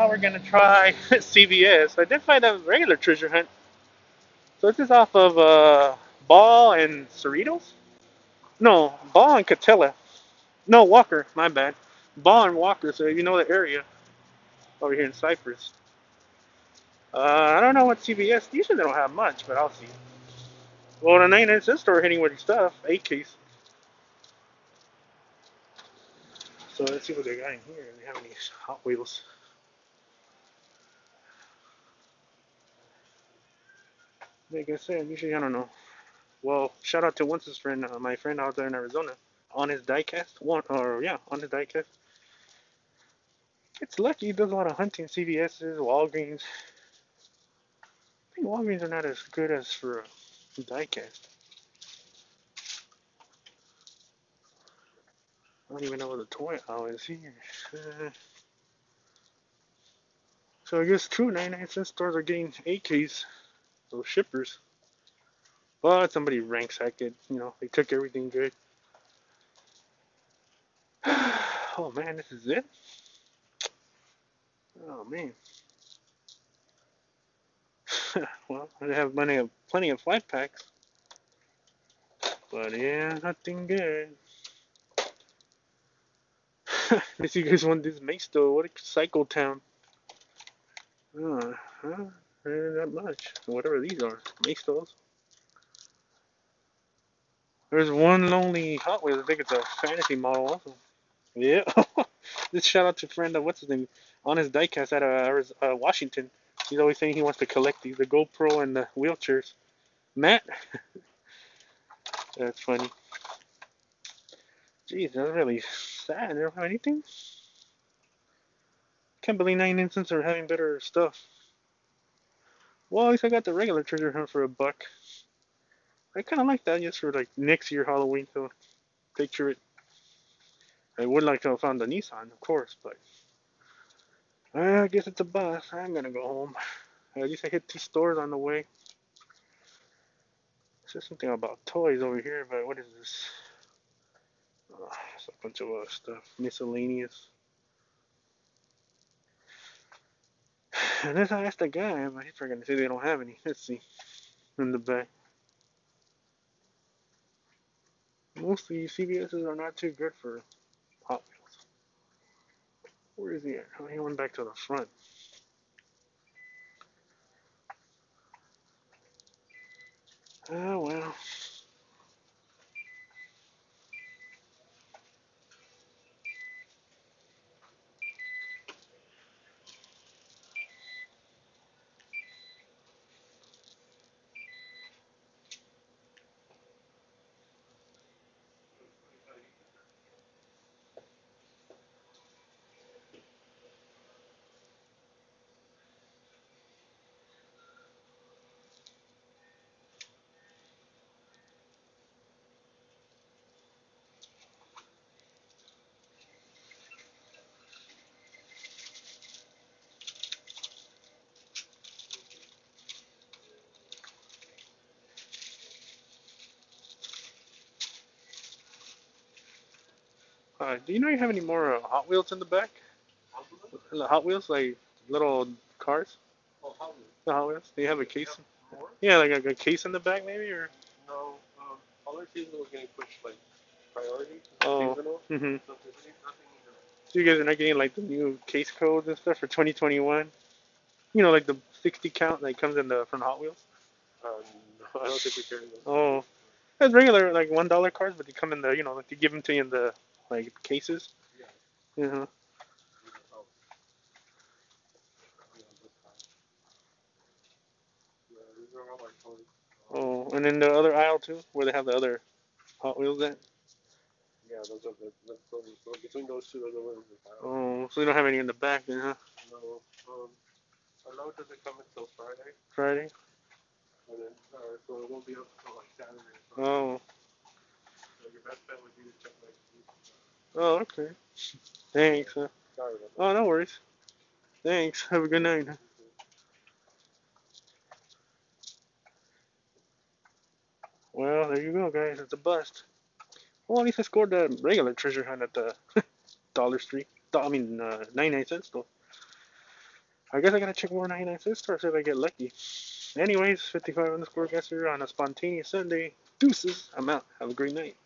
now we're gonna try CVS. I did find a regular treasure hunt. So this is off of uh, Ball and Cerritos? No, Ball and Katella. No, Walker, my bad. Ball and Walker, so you know the area over here in Cypress. Uh, I don't know what CVS, usually they don't have much, but I'll see. Well, the 99 cent store hitting with stuff, 8 case. So let's see what they got in here. They have any Hot Wheels. Like I said, usually I don't know. Well, shout out to once his friend, uh, my friend out there in Arizona, on his diecast. One or yeah, on his diecast. It's lucky he does a lot of hunting. CVS's, Walgreens. I think Walgreens are not as good as for diecast. I don't even know where the toy aisle is here. Uh, so I guess true 99 cent stores are getting AKs, those shippers. But somebody ransacked it, you know, they took everything good. oh man, this is it? Oh man. well, I have plenty of plenty of flight packs. But yeah, nothing good. If you guys want this Maisto, what a cycle town. Uh, huh? Eh, not that much. Whatever these are. Maistos. There's one lonely Hot Wheels. I think it's a fantasy model also. Yeah. this shout out to friend of what's his name on his diecast out uh, of uh, Washington. He's always saying he wants to collect these, the GoPro and the wheelchairs. Matt. That's funny. Jeez, that's really sad. They don't have anything. Can't believe 99 cents are having better stuff. Well, at least I got the regular treasure hunt for a buck. I kind of like that just for like next year Halloween. So picture it. I would like to have found the Nissan, of course, but I guess it's a bus. I'm gonna go home. At least I hit two stores on the way. There's something about toys over here, but what is this? Oh, it's a bunch of other stuff, miscellaneous. And then I asked the guy, but he's probably gonna say they don't have any. Let's see, in the back. Mostly CVS's are not too good for Hot Wheels. Where is he at? Oh, he went back to the front. Ah, well. Uh, do you know you have any more uh, Hot Wheels in the back? Hot Wheels? The Hot Wheels, like little cars? Oh, Hot Wheels. The Hot Wheels? Do you have a case? More? Yeah, like a, a case in the back, maybe, or? No. Um, all our seasonal was getting pushed like priority. Oh. Seasonal. Mm-hmm. So there's really nothing. So you guys are not getting like the new case codes and stuff for 2021? You know, like the 60 count that comes in the from Hot Wheels. Um, no, I don't think we carry those. Oh, that's regular like one dollar cards, but they come in the you know like they give them to you in the like cases. Yeah. Uh-huh. Oh. Yeah, that's fine. Yeah, these are all our toys. Oh, and then the other aisle too, where they have the other Hot Wheels at. Yeah, those are the, the, those, so between those two are the ones we. Oh, so you don't have any in the back then, huh? No, um, our load doesn't come until Friday, Friday. and then, uh, so it won't be up until like Saturday. So, Oh, so your best bet would be to check like. Oh, okay. Thanks. Huh? Sorry about Oh, no worries. Thanks. Have a good night. Well, there you go, guys. It's a bust. Well, at least I scored the regular treasure hunt at the Dollar Street. I mean, uh, 99 cent store. I guess I gotta check more 99 cent stores if I get lucky. Anyways, 55 underscore gasser on a spontaneous Sunday. Deuces. I'm out. Have a great night.